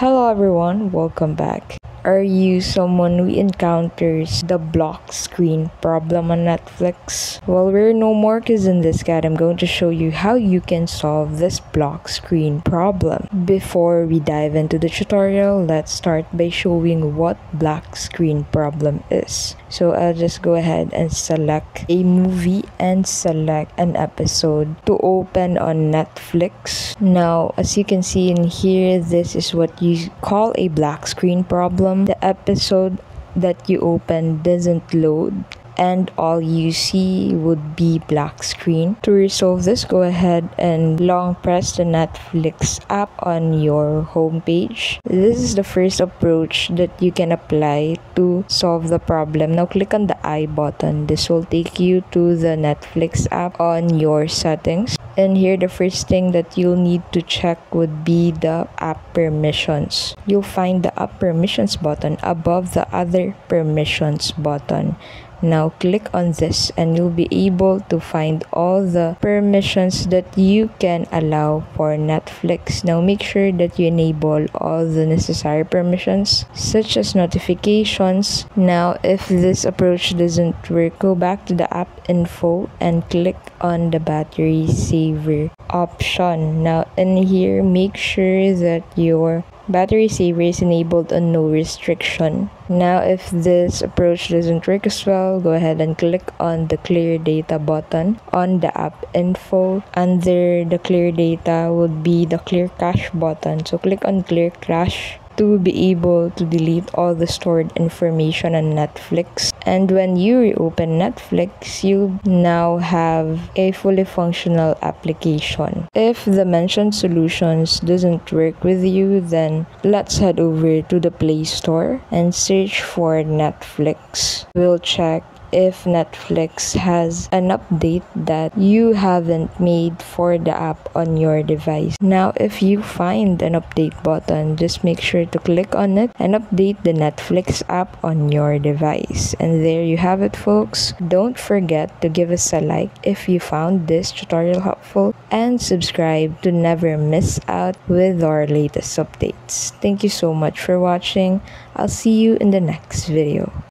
Hello everyone, welcome back. Are you someone who encounters the black screen problem on Netflix? Well, we're no more because in this guide I'm going to show you how you can solve this black screen problem. Before we dive into the tutorial, let's start by showing what black screen problem is. So I'll just go ahead and select a movie and select an episode to open on Netflix. Now, as you can see in here, this is what you call a black screen problem problem the episode that you open doesn't load and all you see would be black screen. To resolve this, go ahead and long press the Netflix app on your homepage. This is the first approach that you can apply to solve the problem. Now click on the I button. This will take you to the Netflix app on your settings and here the first thing that you'll need to check would be the app permissions. You'll find the app permissions button above the other permissions button now click on this and you'll be able to find all the permissions that you can allow for Netflix. Now make sure that you enable all the necessary permissions such as notifications. Now if this approach doesn't work, go back to the app info and click on the battery saver option. Now in here, make sure that your battery saver is enabled on no restriction. Now if this approach doesn't work as well, go ahead and click on the clear data button on the app info. Under the clear data would be the clear cache button. So click on clear cache to be able to delete all the stored information on Netflix. And when you reopen Netflix, you now have a fully functional application. If the mentioned solutions doesn't work with you, then let's head over to the Play Store and search for Netflix. We'll check if Netflix has an update that you haven't made for the app on your device. Now, if you find an update button, just make sure to click on it and update the Netflix app on your device. And there you have it, folks. Don't forget to give us a like if you found this tutorial helpful and subscribe to never miss out with our latest updates. Thank you so much for watching. I'll see you in the next video.